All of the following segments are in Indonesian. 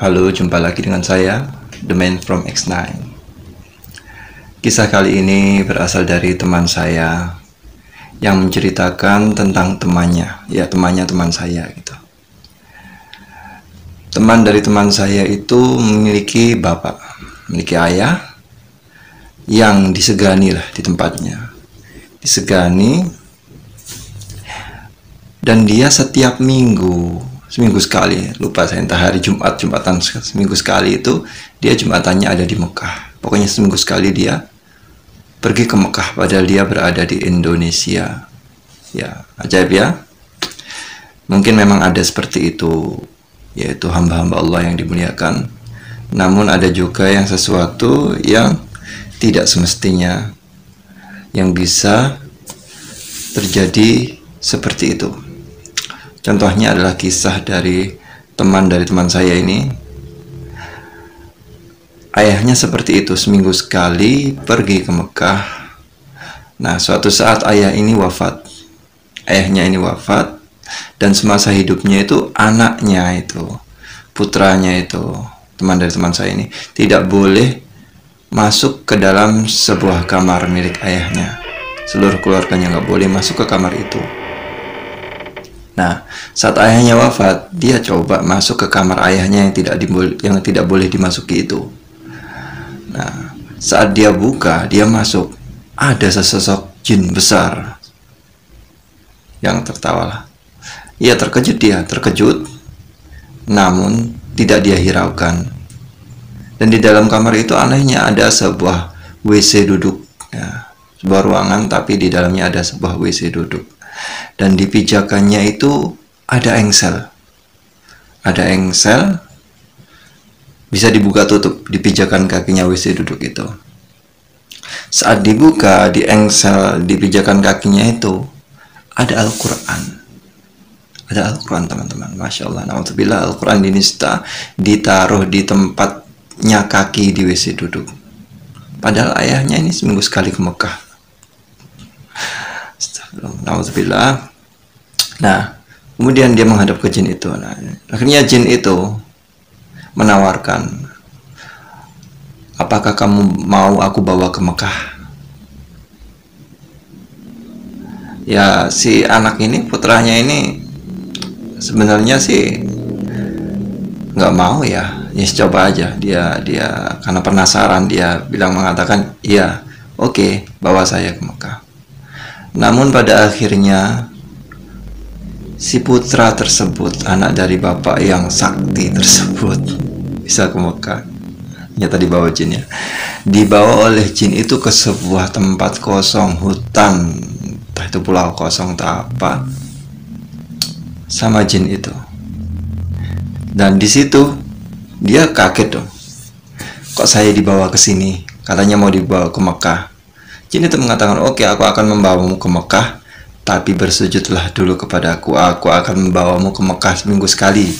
Halo, jumpa lagi dengan saya, The Man from X9. Kisah kali ini berasal dari teman saya yang menceritakan tentang temannya, ya temannya teman saya gitu. Teman dari teman saya itu memiliki bapak, memiliki ayah yang disegani lah di tempatnya. Disegani dan dia setiap minggu seminggu sekali. Lupa saya entah hari Jumat Jumatan seminggu sekali itu dia Jumatannya ada di Mekah. Pokoknya seminggu sekali dia pergi ke Mekah padahal dia berada di Indonesia. Ya ajaib ya. Mungkin memang ada seperti itu yaitu hamba-hamba Allah yang dimuliakan. Namun ada juga yang sesuatu yang tidak semestinya yang bisa terjadi seperti itu Contohnya adalah kisah dari teman dari teman saya ini. Ayahnya seperti itu, seminggu sekali pergi ke Mekah. Nah, suatu saat ayah ini wafat. Ayahnya ini wafat dan semasa hidupnya itu anaknya itu, putranya itu, teman dari teman saya ini tidak boleh masuk ke dalam sebuah kamar milik ayahnya. Seluruh keluarganya nggak boleh masuk ke kamar itu Nah, saat ayahnya wafat, dia coba masuk ke kamar ayahnya yang tidak yang tidak boleh dimasuki itu. Nah, saat dia buka, dia masuk, ada sesosok jin besar yang tertawalah. Ia terkejut dia, terkejut, namun tidak dia hiraukan. Dan di dalam kamar itu anehnya ada sebuah WC duduk, ya, sebuah ruangan tapi di dalamnya ada sebuah WC duduk dan di pijakannya itu ada engsel. Ada engsel. Bisa dibuka tutup di pijakan kakinya WC duduk itu. Saat dibuka di engsel di pijakan kakinya itu ada Al-Quran. Ada Al-Quran teman-teman. Masya Allah. Alhamdulillah Al-Quran dinista ditaruh di tempatnya kaki di WC duduk. Padahal ayahnya ini seminggu sekali ke Mekah Alhamdulillah. Nah, kemudian dia menghadap ke jin itu. Nah, akhirnya jin itu menawarkan, apakah kamu mau aku bawa ke Mekah? Ya, si anak ini, putranya ini sebenarnya sih nggak mau ya. Ya coba aja. Dia dia karena penasaran dia bilang mengatakan, iya, oke, okay, bawa saya ke Mekah. Namun pada akhirnya si putra tersebut, anak dari bapak yang sakti tersebut bisa ke Mekah. Nyata dibawa jin ya. Dibawa oleh jin itu ke sebuah tempat kosong, hutan, entah itu pulau kosong atau apa. Sama jin itu. Dan di situ dia kaget dong. Kok saya dibawa ke sini? Katanya mau dibawa ke Mekah. Jin itu mengatakan, oke okay, aku akan membawamu ke Mekah, tapi bersujudlah dulu kepada aku. Aku akan membawamu ke Mekah seminggu sekali,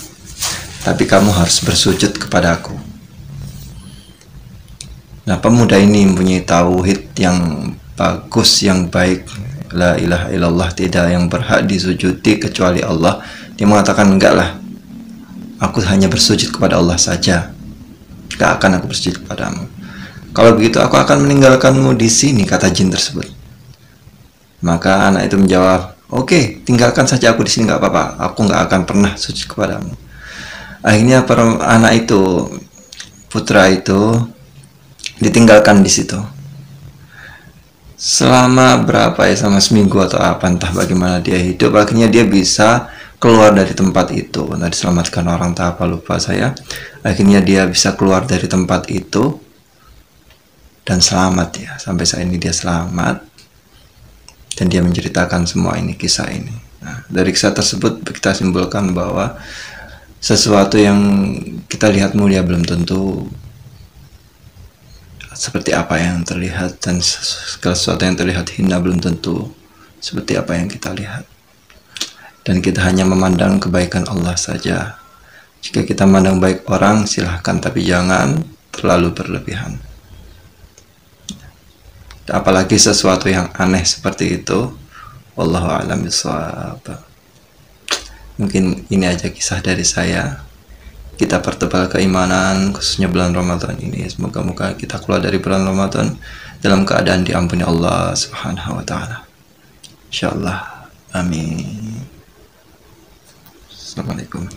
tapi kamu harus bersujud kepada aku. Nah, pemuda ini mempunyai tauhid yang bagus, yang baik. La ilaha illallah tidak yang berhak disujudi kecuali Allah. Dia mengatakan enggak lah. Aku hanya bersujud kepada Allah saja. Tidak akan aku bersujud kepadamu. Kalau begitu aku akan meninggalkanmu di sini, kata jin tersebut. Maka anak itu menjawab, oke, okay, tinggalkan saja aku di sini nggak apa-apa. Aku nggak akan pernah suci kepadamu. Akhirnya anak itu, putra itu, ditinggalkan di situ. Selama berapa ya, sama seminggu atau apa, entah bagaimana dia hidup, akhirnya dia bisa keluar dari tempat itu. Nah, diselamatkan orang tak apa lupa saya. Akhirnya dia bisa keluar dari tempat itu dan selamat ya. Sampai saat ini dia selamat. Dan dia menceritakan semua ini kisah ini. Nah, dari kisah tersebut kita simpulkan bahwa sesuatu yang kita lihat mulia belum tentu seperti apa yang terlihat dan sesuatu yang terlihat hina belum tentu seperti apa yang kita lihat. Dan kita hanya memandang kebaikan Allah saja. Jika kita memandang baik orang silahkan. Tapi jangan terlalu berlebihan apalagi sesuatu yang aneh seperti itu wallahu a'lam mungkin ini aja kisah dari saya. Kita pertebal keimanan khususnya bulan Ramadan ini. Semoga-moga kita keluar dari bulan Ramadan dalam keadaan diampuni Allah Subhanahu wa taala. Insyaallah. Amin. Assalamualaikum